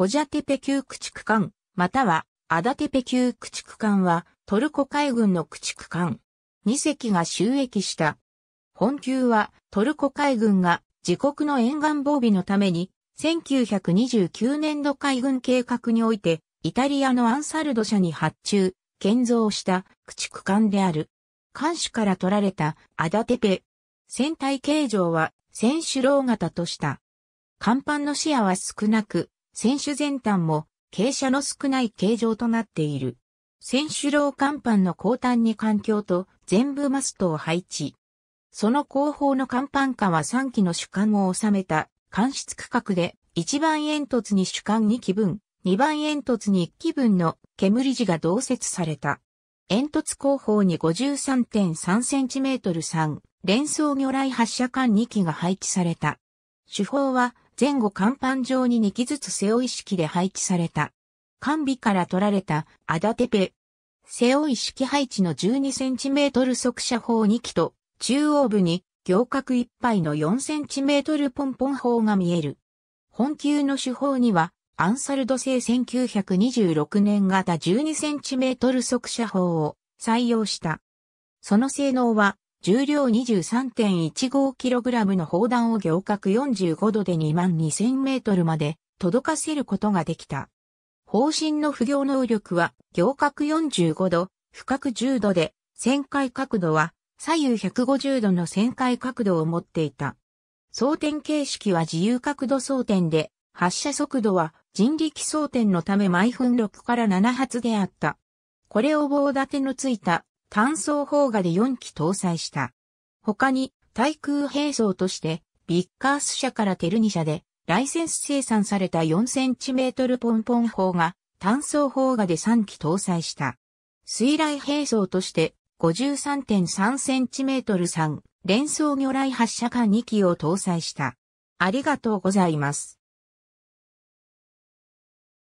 コジャテペ級駆逐艦、またはアダテペ級駆逐艦はトルコ海軍の駆逐艦。2隻が収益した。本級はトルコ海軍が自国の沿岸防備のために1929年度海軍計画においてイタリアのアンサルド社に発注、建造した駆逐艦である。艦首から取られたアダテペ。船体形状は船首楼型とした。甲板の視野は少なく、船首前端も傾斜の少ない形状となっている。船首楼甲板の後端に環境と全部マストを配置。その後方の甲板下は3機の主艦を収めた艦室区画で1番煙突に主艦2機分、2番煙突に1機分の煙地が同設された。煙突後方に 53.3cm 3連装魚雷発射管2機が配置された。主砲は前後甲板上に2機ずつ背負い式で配置された。完備から取られたアダテペ。背負い式配置の 12cm 速射砲2機と中央部に行角いっぱいの 4cm ポンポン砲が見える。本級の主砲にはアンサルド製1926年型 12cm 速射砲を採用した。その性能は重量 23.15kg の砲弾を行角45度で2万2000メートルまで届かせることができた。方針の不行能力は行角45度、深角10度で、旋回角度は左右150度の旋回角度を持っていた。装填形式は自由角度装填で、発射速度は人力装填のため毎分6から7発であった。これを棒立てのついた単装砲画で4機搭載した。他に対空兵装としてビッカース社からテルニ社でライセンス生産された 4cm ポンポン砲が単装砲画で3機搭載した。水雷兵装として 53.3cm 3連装魚雷発射管2機を搭載した。ありがとうございます。